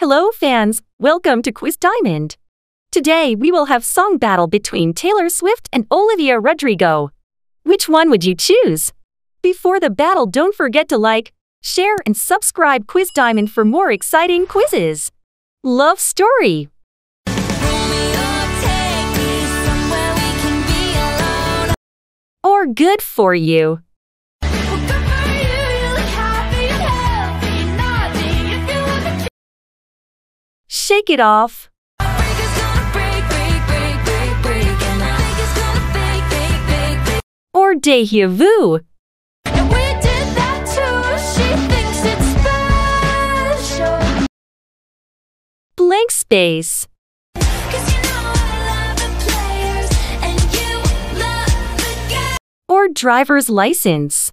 Hello, fans. Welcome to Quiz Diamond. Today, we will have song battle between Taylor Swift and Olivia Rodrigo. Which one would you choose? Before the battle, don't forget to like, share, and subscribe Quiz Diamond for more exciting quizzes. Love story. Or good for you. Shake it off. Or deja vu. Blank space. Or driver's license.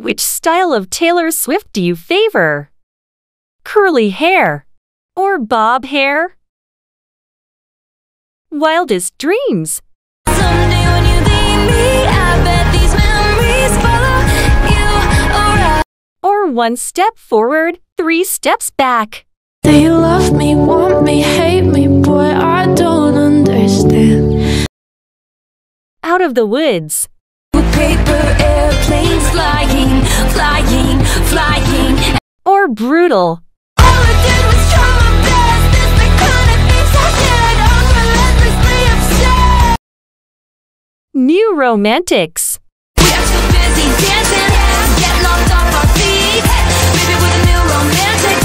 Which style of Taylor Swift do you favor? Curly hair or bob hair? Wildest dreams. Someday when you leave me, I bet these memories follow you around. Or one step forward, three steps back. They love me, want me, hate me, boy, I don't understand. Out of the woods. Paper airplanes flying, flying, flying. Or brutal. All I did was try my best. It's the kind of things I did. I'm relentlessly obsessed. New romantics. We are too busy dancing, getting knocked off our feet. Maybe with a new romantic.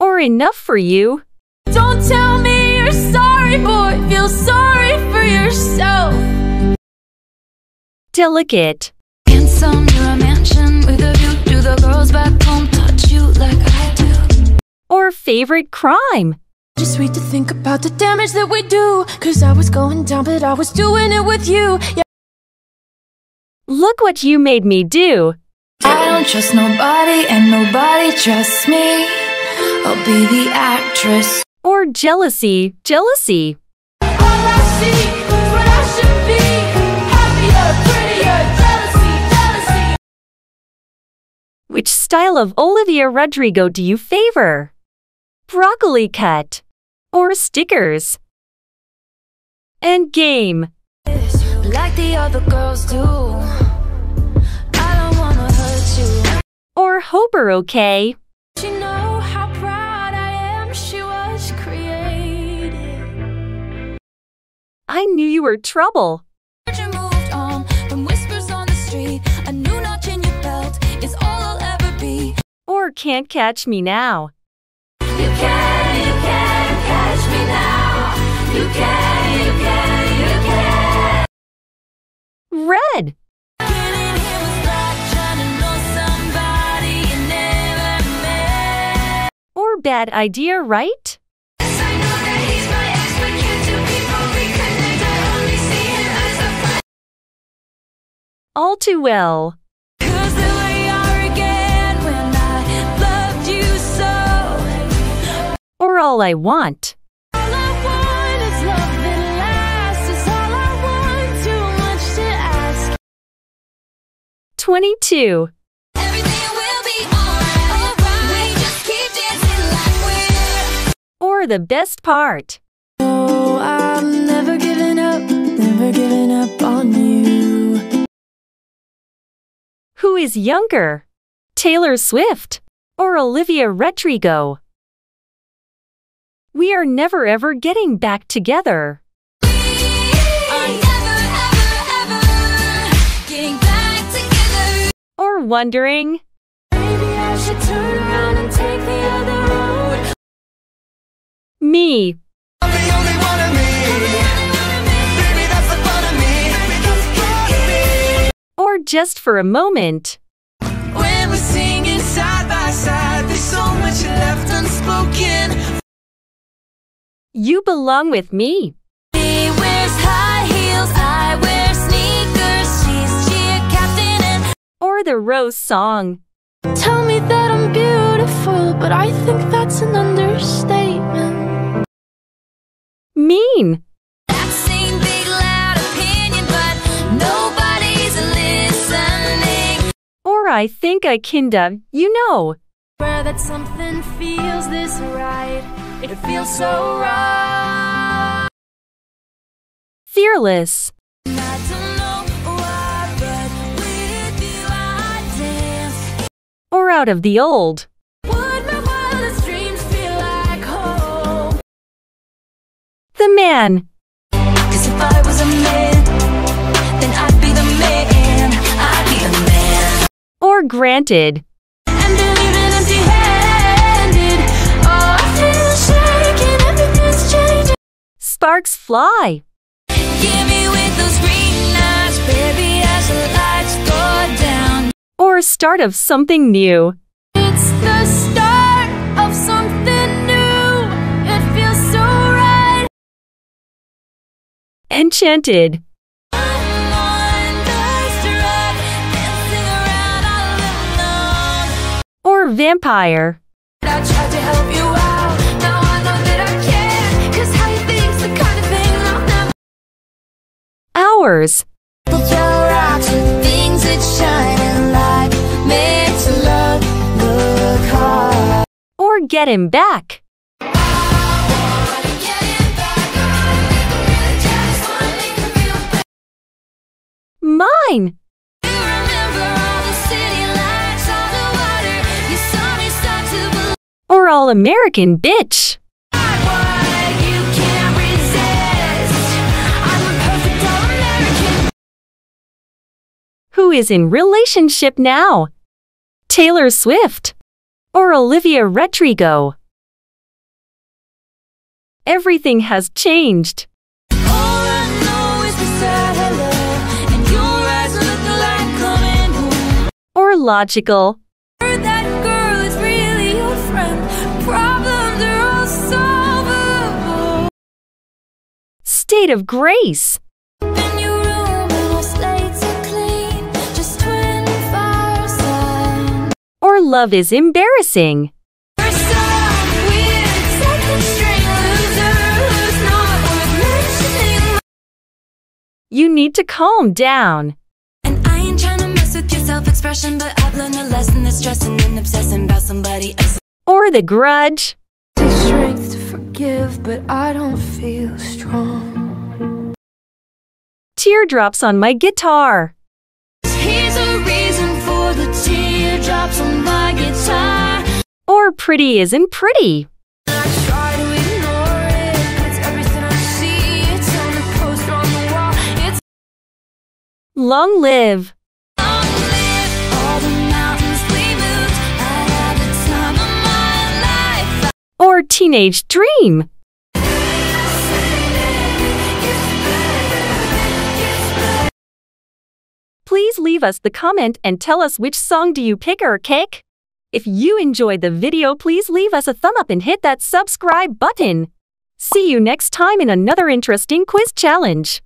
Or enough for you. Don't tell me you're sorry, boy, feel sorry for yourself. Touch you like I do? Or favorite crime. Just sweet to think about the damage that we do. Cause I was going down, but I was doing it with you. Yeah. Look what you made me do. I don't trust nobody, and nobody trusts me. I'll be the actress. Or jealousy. Jealousy. Style of Olivia Rodrigo do you favor? Broccoli cut. Or stickers. And game. Like the other girls do. I don't wanna hurt you. Or hope ur okay. She know how proud I am. She was created. I knew you were trouble. Can't catch me now. You can, you can catch me now. You can, you can, you can. Red. Getting here was like trying to know Just keep dancing like we're. Or the best part. Oh, I'm never giving up, never giving up on you. Who is younger? Taylor Swift or Olivia Rodrigo? We are never ever getting back together. Or wondering, Maybe I should turn around and take the other road. me. or just for a moment. You belong with me. He wears high heels, I wear sneakers. She's cheer captain and Or the Rose song. Tell me that I'm beautiful, but I think that's an understatement. Mean. that same big loud opinion, but nobody's listening. Or I think I kinda, you know. Where that something feels this right. It feels so right. Fearless. I don't know why, but with you I dance. Or out of the old. Would my wildest dreams feel like home? The man. Cause if I was a man, then I'd Sparks fly. Give me with those green eyes, baby, as the lights go down. Or start of something new. It's the start of something new. It feels so right. Enchanted. I'm wondrous, dancing around. Or vampire. And light. Made to love, look hard. Or get him back. Mine. Or all American bitch. Who is in relationship now? Taylor Swift or Olivia Rodrigo? Everything has changed. Or logical. State of grace. Or love is embarrassing. You need to calm down. And I ain't trying to mess with your self-expression, but I've learned a lesson that's stressing and obsessing about somebody else. Or the grudge. Strength to forgive, but I don't feel strong. Teardrops on my guitar. On my guitar. Or pretty isn't pretty. I try to ignore it, but it's everything I see. It's Please leave us the comment and tell us which song do you pick or kick. If you enjoyed the video, please leave us a thumb up and hit that subscribe button. See you next time in another interesting quiz challenge.